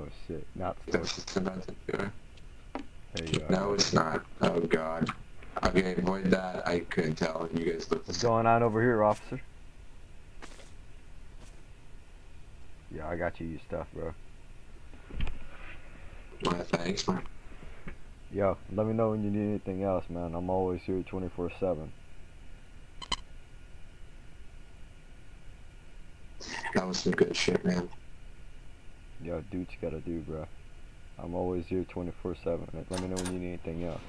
Oh, shit, not That's Stork. about to do it. There you go. No, it's not. Oh god. Okay, avoid that. I couldn't tell. You guys look. What's going on over here, officer? Yeah, I got you your stuff, bro. My thanks, man. Yo, let me know when you need anything else, man. I'm always here 24/7. That was some good shit, man. Yo, do what you gotta do, bro. I'm always here 24/7. Let me know when you need anything else.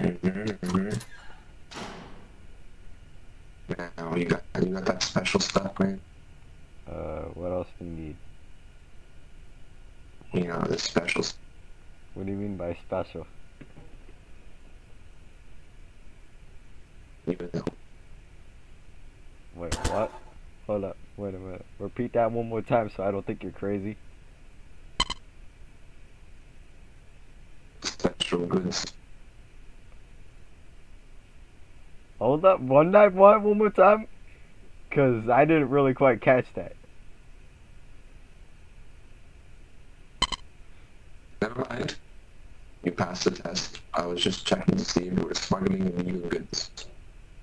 Mm-hmm, Now you got you got that special stuff, man. Uh, what else do you need? You know the special. What do you mean by special? You know. Wait, what? Hold up. Wait a minute. Repeat that one more time so I don't think you're crazy. Special goods. Hold up. One night what? One more time? Because I didn't really quite catch that. Never mind. You passed the test. I was just checking to see if you were smuggling illegal goods.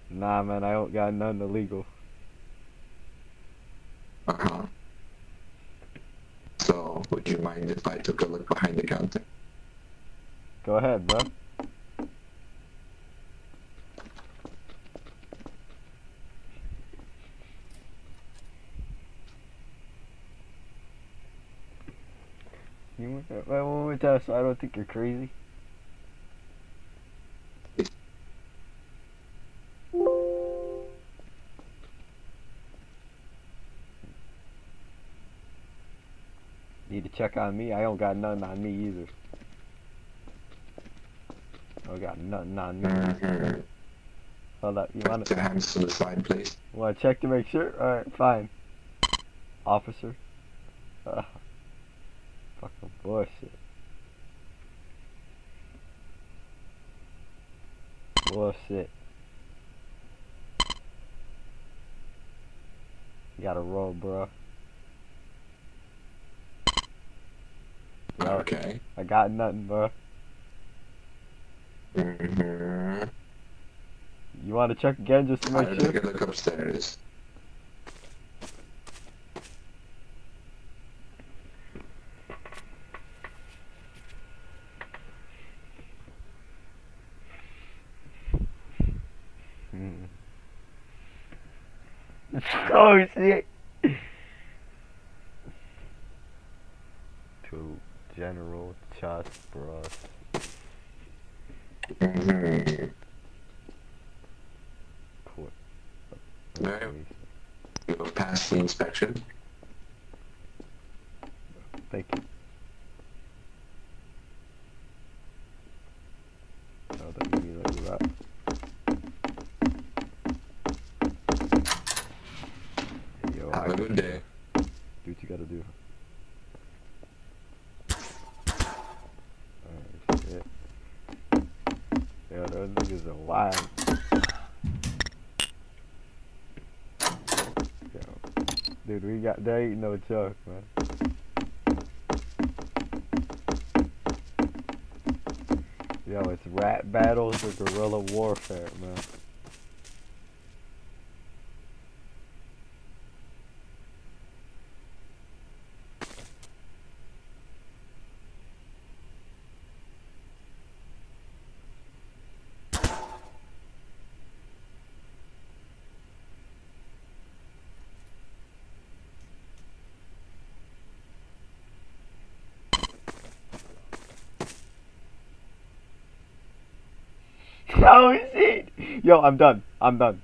Nah, man. I don't got nothing illegal. Uh huh. So, would you mind if I took a look behind the counter? Go ahead, bro. You want that? So I don't think you're crazy. Need to check on me? I don't got nothing on me either. I got nothing on me. Mm-hmm. Hold up, you Put wanna your hands to the side, please. wanna check to make sure? Alright, fine. Officer. Ugh. fucking bullshit. Bullshit. You gotta roll, bro. Okay. I got nothing, bro. Mm-hmm. You wanna check again just to make I'll sure? take look upstairs. Mm. oh shit. To General Chas Bros. Mm-hmm. Court. Right. You will pass the inspection. Thank you. Oh, let me let you out. Hey, Yo, Have I a good day. do what you gotta do. Alright, shit. Yo, those niggas are wild. Yo, dude, we got, there ain't no joke, man. Yo, it's rat battles or guerrilla warfare, man. Oh shit! Yo, I'm done. I'm done.